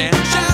understand.